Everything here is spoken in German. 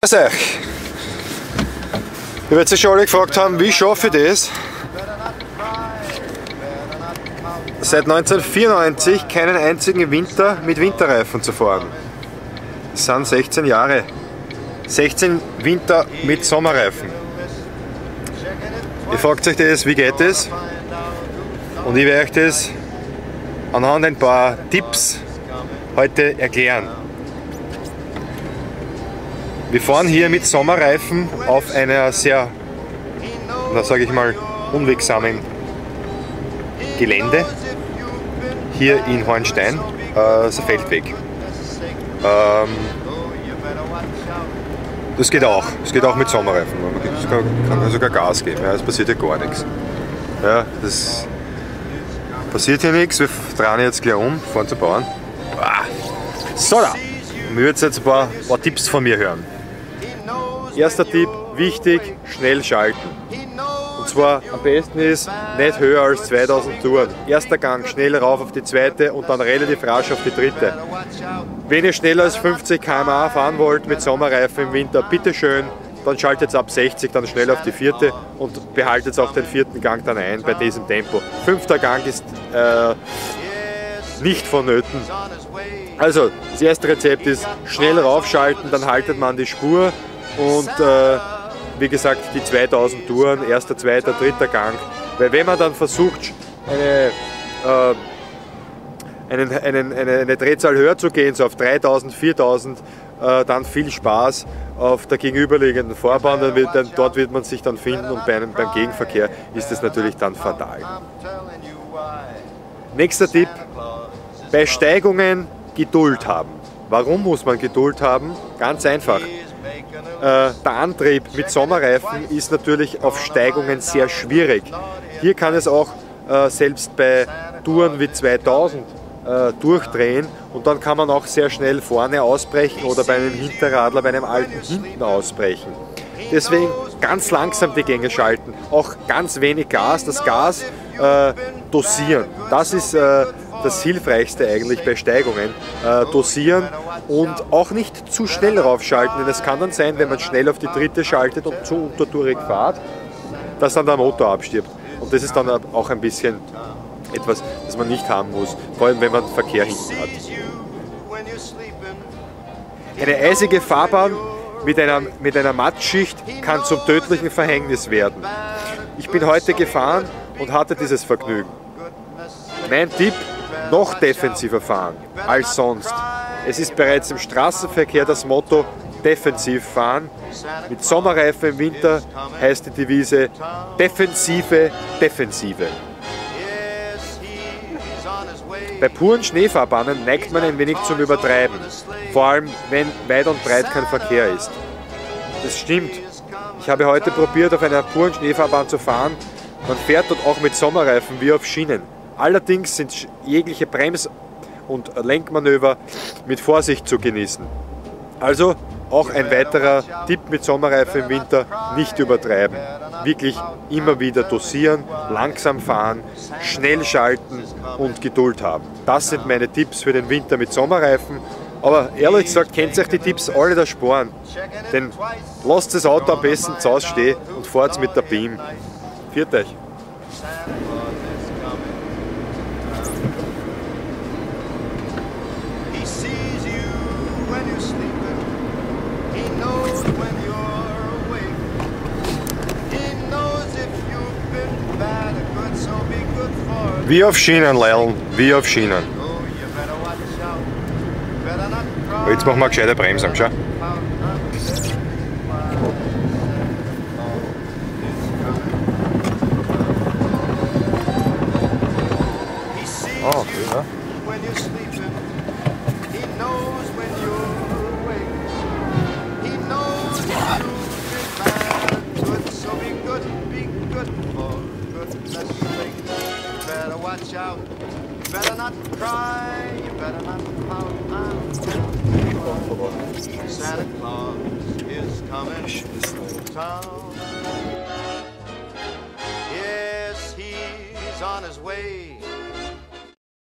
Grüß euch! Ich werde sich schon alle gefragt haben, wie schaffe ich das? Seit 1994 keinen einzigen Winter mit Winterreifen zu fahren. Das sind 16 Jahre. 16 Winter mit Sommerreifen. Ihr fragt euch das, wie geht das? Und ich werde euch das anhand ein paar Tipps heute erklären. Wir fahren hier mit Sommerreifen auf einer sehr, na sage ich mal, unwegsamen Gelände. Hier in Hornstein, äh, das Feldweg. Ähm, das geht auch, das geht auch mit Sommerreifen. Man kann sogar Gas geben, ja, es passiert ja gar nichts. Ja, das passiert hier nichts, wir drehen jetzt gleich um, fahren zu Bauern. So da! Und wir jetzt ein paar, paar Tipps von mir hören. Erster Tipp, wichtig, schnell schalten. Und zwar am besten ist nicht höher als 2000 Touren. Erster Gang schnell rauf auf die zweite und dann relativ rasch auf die dritte. Wenn ihr schneller als 50 km/h fahren wollt mit Sommerreifen im Winter, bitteschön, dann schaltet ab 60 dann schnell auf die vierte und behaltet auch den vierten Gang dann ein bei diesem Tempo. Fünfter Gang ist äh, nicht vonnöten. Also, das erste Rezept ist schnell raufschalten, dann haltet man die Spur und äh, wie gesagt die 2000 Touren, erster, zweiter, dritter Gang. Weil wenn man dann versucht, eine, äh, einen, einen, eine, eine, Drehzahl höher zu gehen, so auf 3000, 4000, äh, dann viel Spaß auf der gegenüberliegenden Fahrbahn, dann wird, dann, dort wird man sich dann finden und bei beim Gegenverkehr ist das natürlich dann fatal. Nächster Tipp, bei Steigungen Geduld haben. Warum muss man Geduld haben? Ganz einfach. Äh, der Antrieb mit Sommerreifen ist natürlich auf Steigungen sehr schwierig. Hier kann es auch äh, selbst bei Touren wie 2000 äh, durchdrehen und dann kann man auch sehr schnell vorne ausbrechen oder bei einem Hinterradler, bei einem alten hinten ausbrechen. Deswegen ganz langsam die Gänge schalten, auch ganz wenig Gas, das Gas äh, dosieren. Das ist äh, das Hilfreichste eigentlich bei Steigungen. Äh, dosieren und auch nicht zu schnell raufschalten, denn es kann dann sein, wenn man schnell auf die dritte schaltet und zu untertourig fahrt, dass dann der Motor abstirbt. Und das ist dann auch ein bisschen etwas, das man nicht haben muss, vor allem wenn man Verkehr hinten hat. Eine eisige Fahrbahn mit einer, mit einer Mattschicht kann zum tödlichen Verhängnis werden. Ich bin heute gefahren und hatte dieses Vergnügen. Mein Tipp, noch defensiver fahren als sonst. Es ist bereits im Straßenverkehr das Motto defensiv fahren. Mit Sommerreifen im Winter heißt die Devise defensive Defensive. Bei puren Schneefahrbahnen neigt man ein wenig zum Übertreiben, vor allem wenn weit und breit kein Verkehr ist. Das stimmt. Ich habe heute probiert, auf einer puren Schneefahrbahn zu fahren. Man fährt dort auch mit Sommerreifen wie auf Schienen. Allerdings sind jegliche Brems- und Lenkmanöver mit Vorsicht zu genießen. Also auch ein weiterer Tipp mit Sommerreifen im Winter, nicht übertreiben. Wirklich immer wieder dosieren, langsam fahren, schnell schalten und Geduld haben. Das sind meine Tipps für den Winter mit Sommerreifen. Aber ehrlich gesagt, kennt euch die Tipps alle der Sporen. Denn lasst das Auto am besten zu Hause stehen und fahrt mit der Beam. Viert euch! Wie auf Schienen, Leiln, wie auf Schienen. Jetzt machen wir gescheite Bremsung, schau. Oh, okay, ja. Watch out. You better not cry, you better not pout. Santa Claus is coming to town. Yes, he's on his way.